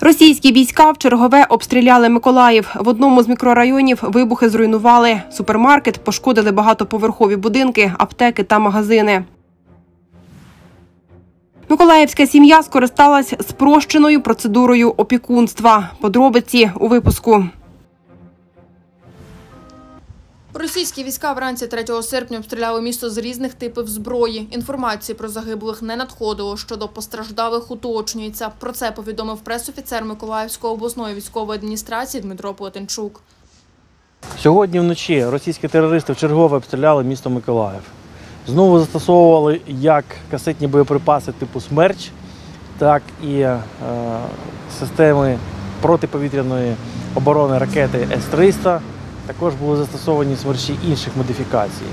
Російські війська в чергове обстріляли Миколаїв. В одному з мікрорайонів вибухи зруйнували супермаркет, пошкодили багатоповерхові будинки, аптеки та магазини. Миколаївська сім'я скористалась спрощеною процедурою опікунства. Подробиці у випуску. Російські війська вранці 3 серпня обстріляли місто з різних типів зброї. Інформації про загиблих не надходило. Щодо постраждалих уточнюється. Про це повідомив пресофіцер Миколаївської обласної військової адміністрації Дмитро Платенчук. Сьогодні вночі російські терористи вчергове обстріляли місто Миколаїв. Знову застосовували як касетні боєприпаси типу «Смерч», так і е, системи протиповітряної оборони ракети С-300. Також були застосовані смерчі інших модифікацій.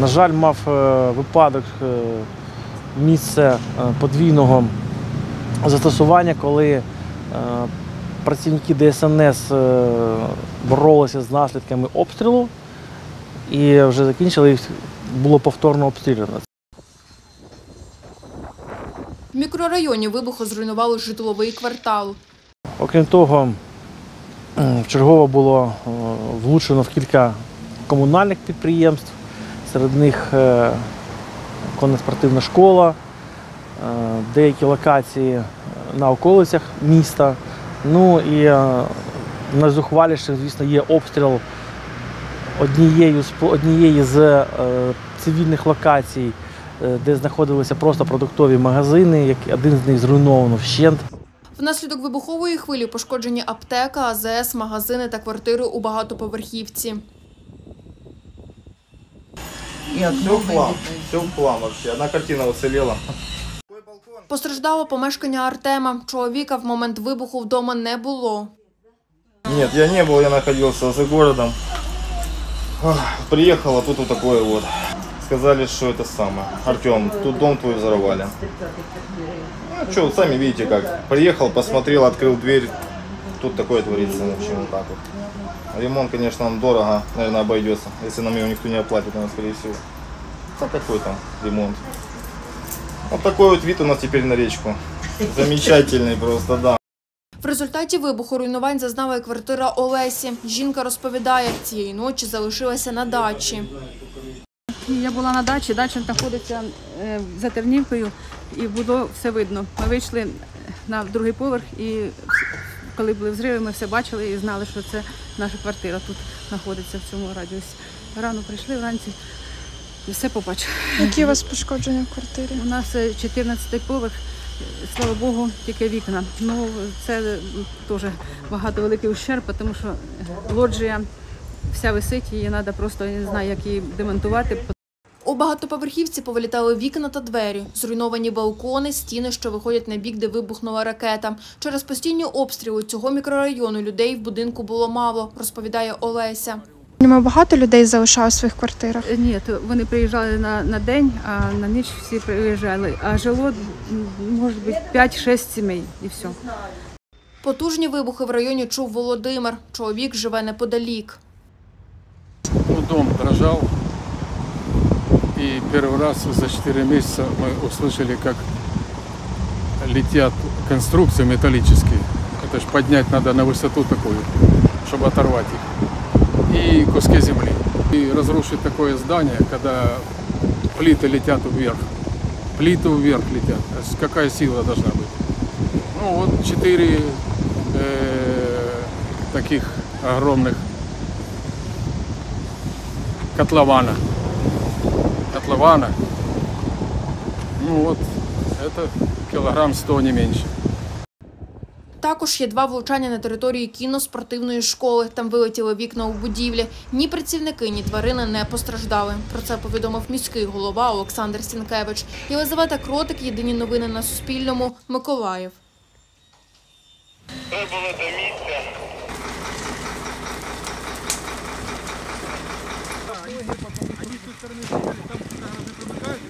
На жаль, мав е, випадок е, місце е, подвійного застосування, коли працівники ДСНС боролися з наслідками обстрілу і вже закінчили, їх було повторно обстріляно. В мікрорайоні вибуху зруйнували житловий квартал. Окрім того, м, вчергово було е, влучено в кілька комунальних підприємств, серед них е, конно-спортивна школа, е, деякі локації на околицях міста. Ну і е, найзухваліше, звісно, є обстріл однією з, однієї з е, цивільних локацій, е, де знаходилися просто продуктові магазини, один з них зруйновано вщент. Внаслідок вибухової хвилі пошкоджені аптека, АЗС, магазини та квартири у багатоповерхівці. Нет, все в план. Все в план вообще. Одна картина уцелела. Постраждало помешкання Артема. Чоловіка в момент вибуху вдома не було. Нет, я не был, я находился за городом. Ах, Приехал, а тут вот такое вот. Сказали, что это самое. Артем, тут дом твой взорвали. Ну что, сами видите как. Приехал, посмотрел, открыл дверь. Тут такое творится, в общем, вот так вот. Ремонт, конечно, нам дорого, наверное, обойдется. Если нам его никто не оплатит, наверное, скорее всего. Да какой там ремонт. Вот такой вот вид у нас теперь на речку. Замечательный просто, да. В результаті вибуху руйнувань зазнала і квартира Олесі. Жінка розповідає, цієї ночі залишилася на дачі. Я була на дачі, дача знаходиться е, за Тернівкою і було все видно. Ми вийшли на другий поверх і коли були взриви, ми все бачили і знали, що це наша квартира тут знаходиться в цьому радіусі. Рано прийшли вранці і все побачили. Які у вас пошкодження в квартирі? У нас 14 поверх, слава Богу, тільки вікна. Ну це теж багато великий ущерб, тому що лоджія вся висить, її треба просто я не знаю, як її демонтувати. У багатоповерхівці повилітали вікна та двері, зруйновані балкони, стіни, що виходять на бік, де вибухнула ракета. Через постійні обстріли цього мікрорайону людей в будинку було мало, розповідає Олеся. Нема багато людей залишалось в своїх квартирах. Е, Ні, то вони приїжджали на, на день, а на ніч всі приїжджали. А жило, може бути, 5-6 сімей і все. Потужні вибухи в районі чув Володимир. Чоловік живе неподалік. Ну, дом дрожал. И первый раз за 4 месяца мы услышали, как летят конструкции металлические. Это ж поднять надо на высоту такую, чтобы оторвать их. И куски земли. И разрушить такое здание, когда плиты летят вверх. Плиты вверх летят. Какая сила должна быть? Ну вот четыре э, таких огромных котлована. Котлована. Ну вот, это килограмм 100 не меньше. Також є два влучання на території кіноспортивної школи. Там вилетіли вікна у будівлі. Ні працівники, ні тварини не постраждали. Про це повідомив міський голова Олександр Сінкевич. Єлизавета Кротик. Єдині новини на Суспільному. Миколаїв. Они с той стороны стояли, там куда грозы промыкают.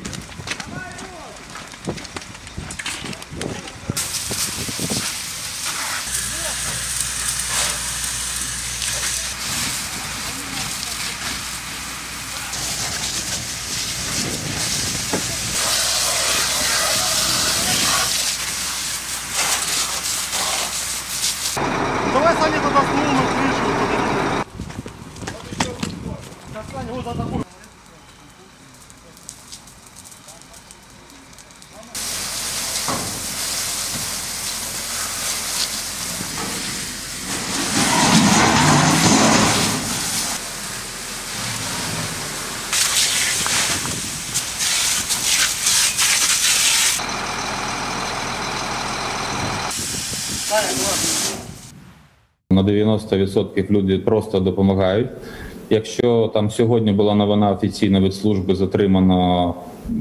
Давай, Саня, тогда снова на крышу. На 90% люди просто допомагають. Якщо там сьогодні була новина офіційна від служби затримано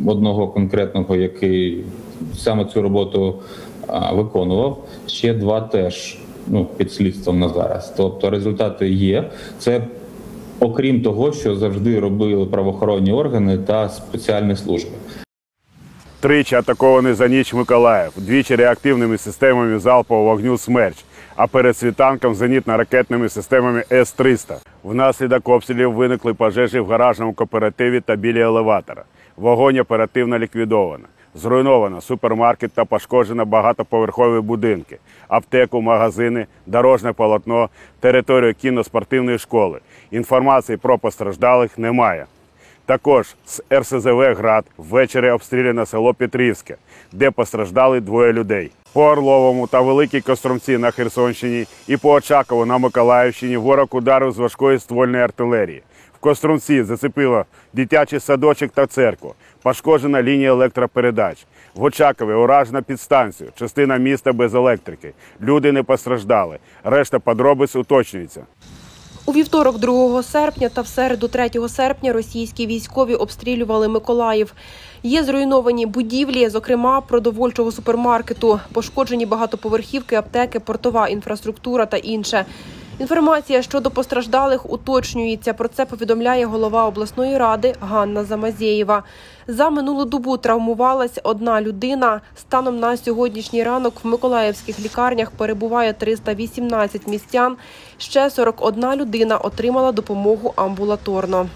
одного конкретного, який саме цю роботу а, виконував, ще два теж ну, під слідством на зараз. Тобто результати є. Це окрім того, що завжди робили правоохоронні органи та спеціальні служби. Тричі атакований за ніч Миколаїв, двічі реактивними системами залпового вогню «Смерч», а перед світанком зенітно-ракетними системами С-300. Внаслідок обстрілів виникли пожежі в гаражному кооперативі та біля елеватора. Вогонь оперативно ліквідовано. Зруйновано супермаркет та пошкоджено багатоповерхові будинки, аптеку, магазини, дорожне полотно, територію кіноспортивної школи. Інформації про постраждалих немає. Також з РСЗВ «Град» ввечері обстріляно село Петрівське, де постраждали двоє людей. По Орловому та Великій Костромці на Херсонщині і по Очакову на Миколаївщині ворог ударив з важкої ствольної артилерії. В Костромці зацепило дитячий садочок та церкву. Пошкоджена лінія електропередач. В Очакові уражена підстанцію, частина міста без електрики. Люди не постраждали. Решта подробиць уточнюється. У вівторок, 2 серпня та в середу, 3 серпня, російські військові обстрілювали Миколаїв. Є зруйновані будівлі, зокрема продовольчого супермаркету, пошкоджені багатоповерхівки, аптеки, портова інфраструктура та інше. Інформація щодо постраждалих уточнюється. Про це повідомляє голова обласної ради Ганна Замазєєва. За минулу добу травмувалась одна людина. Станом на сьогоднішній ранок в миколаївських лікарнях перебуває 318 містян. Ще 41 людина отримала допомогу амбулаторно.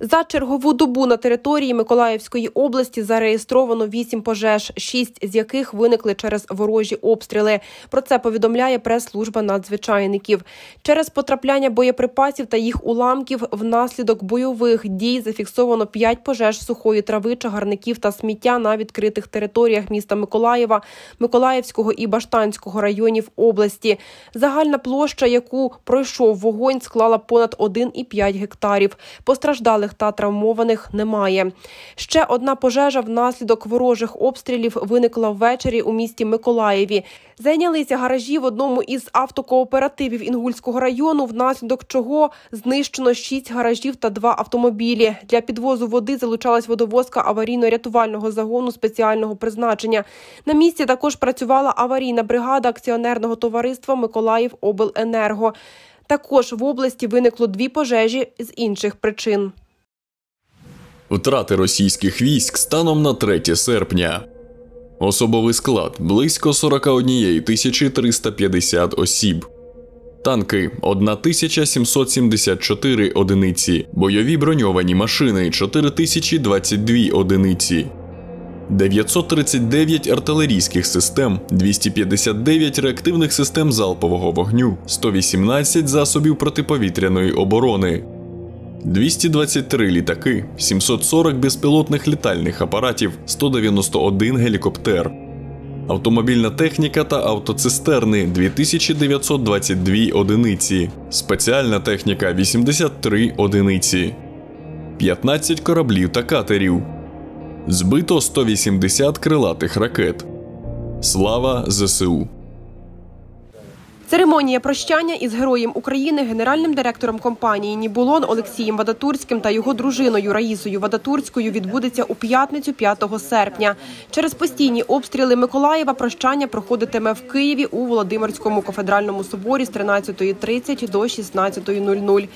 За чергову добу на території Миколаївської області зареєстровано вісім пожеж, шість з яких виникли через ворожі обстріли. Про це повідомляє прес-служба надзвичайників. Через потрапляння боєприпасів та їх уламків внаслідок бойових дій зафіксовано п'ять пожеж сухої трави, чагарників та сміття на відкритих територіях міста Миколаєва, Миколаївського і Баштанського районів області. Загальна площа, яку пройшов вогонь, склала понад 1,5 гектарів. Постраждалих та травмованих немає. Ще одна пожежа внаслідок ворожих обстрілів виникла ввечері у місті Миколаєві. Зайнялися гаражі в одному із автокооперативів Інгульського району, внаслідок чого знищено шість гаражів та два автомобілі. Для підвозу води залучалась водовозка аварійно-рятувального загону спеціального призначення. На місці також працювала аварійна бригада акціонерного товариства Миколаїв Обленерго. Також в області виникло дві пожежі з інших причин. Втрати російських військ станом на 3 серпня. Особовий склад близько 41 350 осіб. Танки 1774 одиниці. Бойові броньовані машини 4022 одиниці. 939 артилерійських систем, 259 реактивних систем залпового вогню, 118 засобів протиповітряної оборони, 223 літаки, 740 безпілотних літальних апаратів, 191 гелікоптер, автомобільна техніка та автоцистерни 2922 одиниці, спеціальна техніка 83 одиниці, 15 кораблів та катерів. Збито 180 крилатих ракет. Слава ЗСУ. Церемонія прощання із героєм України, генеральним директором компанії Нібулон Олексієм Вадатурським та його дружиною Раїсою Вадатурською відбудеться у п'ятницю 5 серпня. Через постійні обстріли Миколаєва прощання проходитиме в Києві у Володимирському кафедральному соборі з 13.30 до 16.00.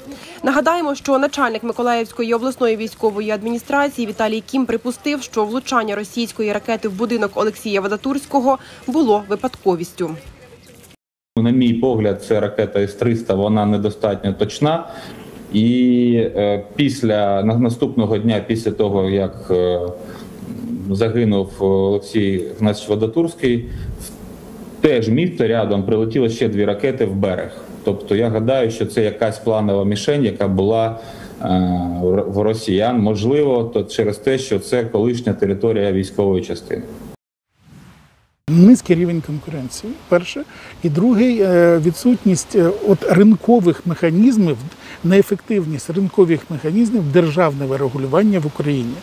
Нагадаємо, що начальник Миколаївської обласної військової адміністрації Віталій Кім припустив, що влучання російської ракети в будинок Олексія Вадатурського було випадковістю. На мій погляд, це ракета С-300, вона недостатньо точна. І е, після на- наступного дня, після того як е, загинув Олексій Гнатович Водотурський, в те ж місто рядом прилетіло ще дві ракети в берег. Тобто я гадаю, що це якась планова мішень, яка була в росіян, можливо, то через те, що це колишня територія військової частини. Низький рівень конкуренції, перше, і другий відсутність от ринкових механізмів, неефективність ринкових механізмів державного регулювання в Україні.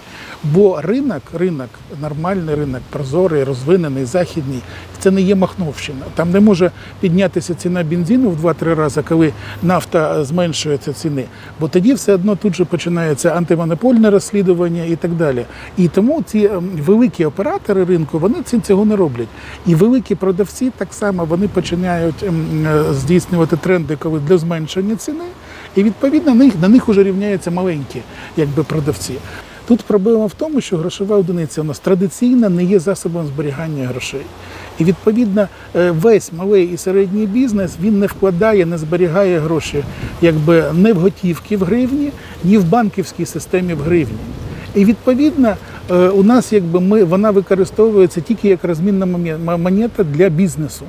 Бо ринок, ринок, нормальний ринок, прозорий, розвинений, західний, це не є Махновщина. Там не може піднятися ціна бензину в 2-3 рази, коли нафта зменшується ціни. Бо тоді все одно тут же починається антимонопольне розслідування і так далі. І тому ці великі оператори ринку вони цього не роблять. І великі продавці так само вони починають здійснювати тренди, коли для зменшення ціни. І відповідно на них на них вже рівняються маленькі, якби продавці. Тут проблема в тому, що грошова одиниця у нас традиційно не є засобом зберігання грошей. І відповідно весь малий і середній бізнес він не вкладає, не зберігає гроші, якби не в готівки в гривні, ні в банківській системі в гривні. І відповідно у нас якби ми вона використовується тільки як розмінна монета для бізнесу.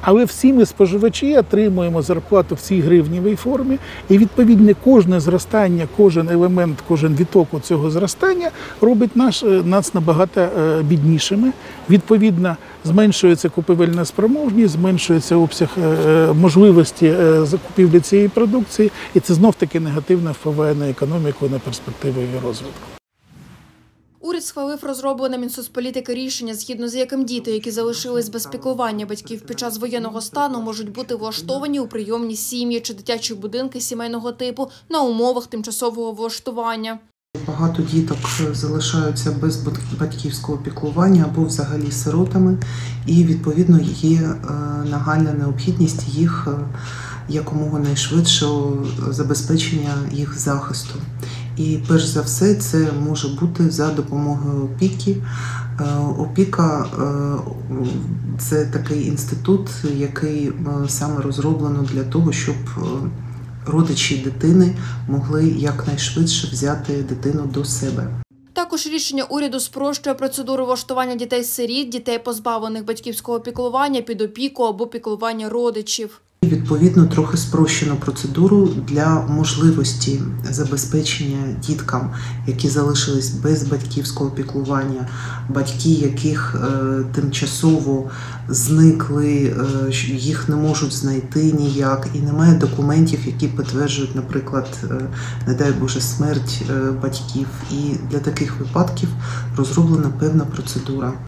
Але всі ми споживачі отримуємо зарплату в цій гривнівій формі, і відповідне кожне зростання, кожен елемент, кожен віток цього зростання робить наш, нас набагато біднішими. Відповідно, зменшується купівельна спроможність, зменшується обсяг можливості закупівлі цієї продукції, і це знов таки негативно впливає на економіку на перспективи її розвитку. Уряд схвалив розроблене Мінсоцполітики рішення, згідно з яким діти, які залишились без піклування батьків під час воєнного стану, можуть бути влаштовані у прийомні сім'ї чи дитячі будинки сімейного типу на умовах тимчасового влаштування. Багато діток залишаються без батьківського піклування або взагалі сиротами, і відповідно є нагальна необхідність їх якомога найшвидшого забезпечення їх захисту. І перш за все це може бути за допомогою опіки. Опіка це такий інститут, який саме розроблено для того, щоб родичі дитини могли якнайшвидше взяти дитину до себе. Також рішення уряду спрощує процедуру влаштування дітей-сиріт, дітей, позбавлених батьківського піклування, під опіку або піклування родичів. Відповідно, трохи спрощено процедуру для можливості забезпечення діткам, які залишились без батьківського піклування, батьки, яких е, тимчасово зникли, е, їх не можуть знайти ніяк, і немає документів, які підтверджують, наприклад, е, не дай Боже, смерть батьків. І для таких випадків розроблена певна процедура.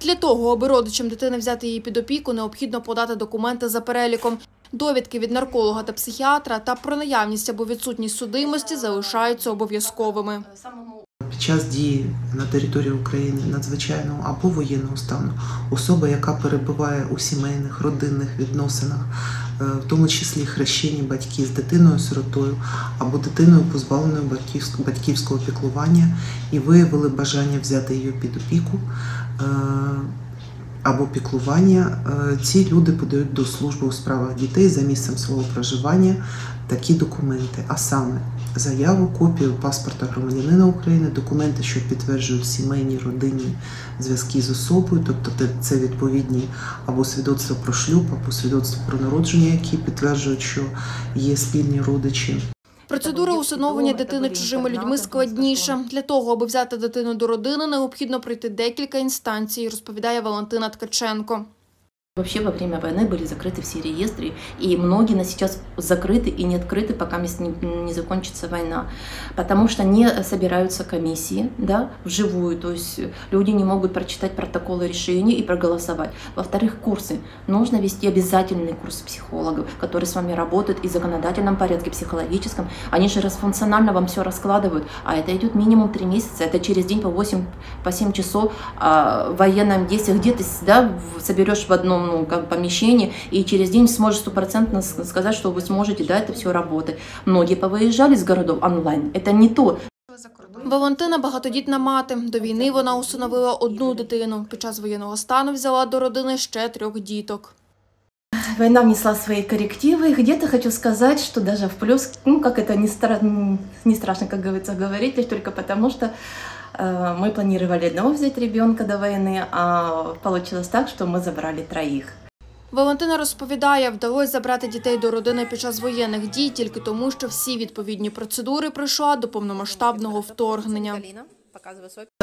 Для того, аби родичам дитини взяти її під опіку, необхідно подати документи за переліком. Довідки від нарколога та психіатра та про наявність або відсутність судимості залишаються обов'язковими. Під час дії на території України надзвичайного або воєнного стану особа, яка перебуває у сімейних родинних відносинах, в тому числі хрещені батьки з дитиною-сиротою або дитиною позбавленою батьківського піклування, і виявили бажання взяти її під опіку або піклування, ці люди подають до служби у справах дітей за місцем свого проживання такі документи, а саме заяву, копію паспорта громадянина України, документи, що підтверджують сімейні родинні зв'язки з особою, тобто це відповідні або свідоцтво про шлюб, або свідоцтво про народження, які підтверджують, що є спільні родичі. Процедура усиновлення дитини чужими людьми складніша. Для того, аби взяти дитину до родини, необхідно пройти декілька інстанцій, розповідає Валентина Ткаченко. Вообще во время войны были закрыты все реестры, и многие на сейчас закрыты и не открыты, пока не, не закончится война, потому что не собираются комиссии, да, вживую, то есть люди не могут прочитать протоколы решений и проголосовать. Во-вторых, курсы. Нужно вести обязательный курс психологов, которые с вами работают и в законодательном порядке, психологическом. Они же расфункционально вам все раскладывают, а это идет минимум три месяца, это через день по 8, по 7 часов а, в военном действии, где ты да, соберешь в одном ну, как помещении, и через день сможешь стопроцентно сказать, что вы сможете, да, это все работать. Многие повыезжали из городов онлайн, это не то. Валентина багатодітна мати. До війни вона усиновила одну дитину. Під час воєнного стану взяла до родини ще трьох діток. Война внесла свои коррективы. Где-то хочу сказать, что даже в плюс, ну, как это не, стра... не страшно, как говорится, говорить, лишь только потому, что э, мы планировали одного взять ребенка до войны, а получилось так, что мы забрали троих. Валентина розповідає, вдалося забрати дітей до родини під час воєнних дій тільки тому, що всі відповідні процедури пройшла до повномасштабного вторгнення.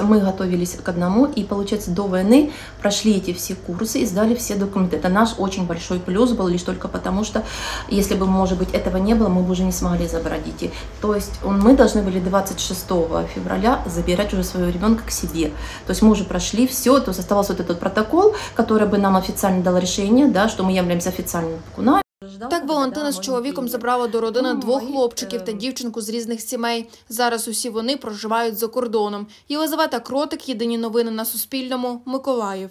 Мы готовились к одному и, получается, до войны прошли эти все курсы и сдали все документы. Это наш очень большой плюс был лишь только потому, что если бы, может быть, этого не было, мы бы уже не смогли забрать детей. То есть мы должны были 26 февраля забирать уже своего ребенка к себе. То есть мы уже прошли все, то есть оставался вот этот протокол, который бы нам официально дал решение, да, что мы являемся официальными опекунами. Так Валентина з чоловіком забрала до родини двох хлопчиків та дівчинку з різних сімей. Зараз усі вони проживають за кордоном. Єлизавета Кротик, єдині новини на Суспільному, Миколаїв.